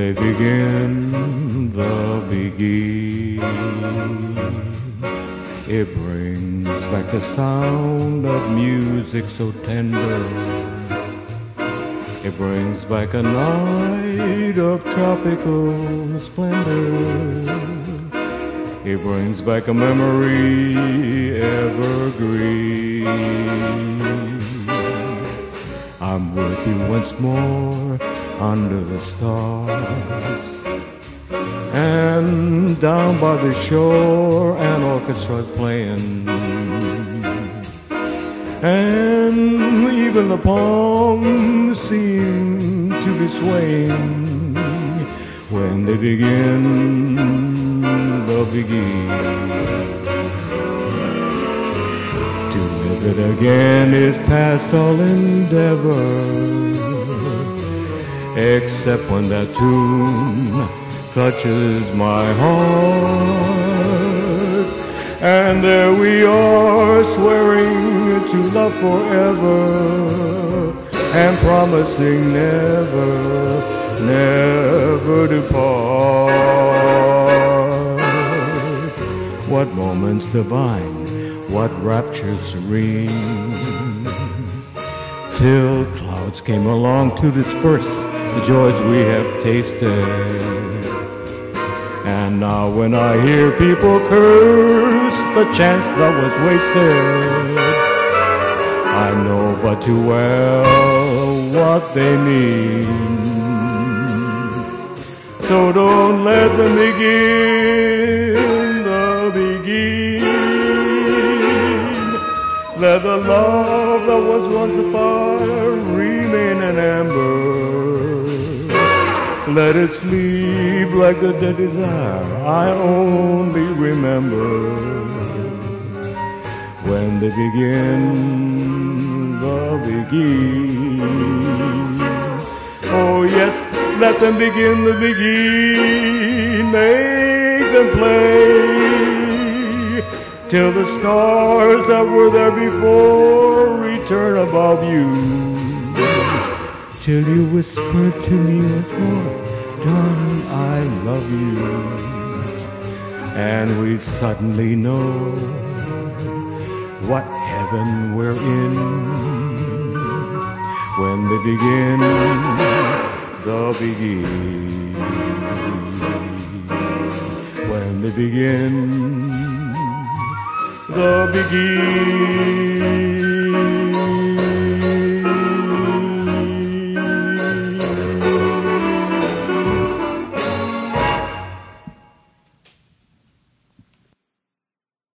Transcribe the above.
they begin the beguine. It brings back the sound of music so tender. It brings back a night of tropical splendor. It brings back a memory evergreen. I'm with you once more under the stars. And down by the shore, an orchestra's playing. And even the palms seem to be swaying when they begin the beguine. To live it again is past all endeavor except when that tune touches my heart. And there we are swearing to love forever and promising never, never to part. What moments divine, what raptures serene, till clouds came along to disperse the joys we have tasted. And now when I hear people curse the chance that was wasted, I know but too well what they mean. So don't let them begin the beguine. Let the love that was once a fire remain an ember. Let it sleep like the dead desire I only remember when they begin the beguine. Oh yes, let them begin the beguine. Make them play till the stars that were there before return above you till you whisper to me once more, darling, I love you. And we suddenly know what heaven we're in when they begin the beguine. When they begin the beguine.